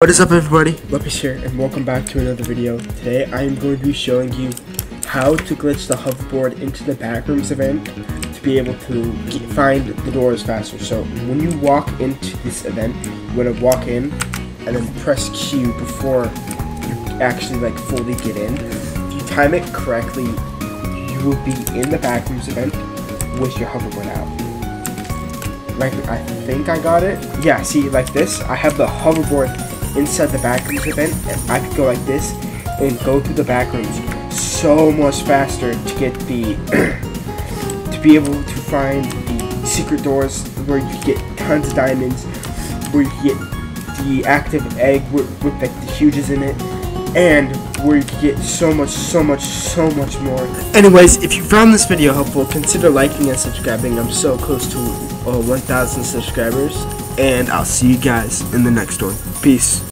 What is up everybody? Luppas here and welcome back to another video. Today I am going to be showing you how to glitch the hoverboard into the backrooms event to be able to get, find the doors faster. So when you walk into this event, you're going to walk in and then press Q before you actually like fully get in. If you time it correctly, you will be in the backrooms event with your hoverboard out like I think I got it. Yeah, see like this, I have the hoverboard inside the backrooms event and I could go like this and go through the backrooms so much faster to get the to be able to find the secret doors where you get tons of diamonds, where you get the active egg with, with like the huges in it, and where you get so much, so much, so much more. Anyways, if you found this video helpful, consider liking and subscribing. I'm so close to uh, 1,000 subscribers, and I'll see you guys in the next one. Peace.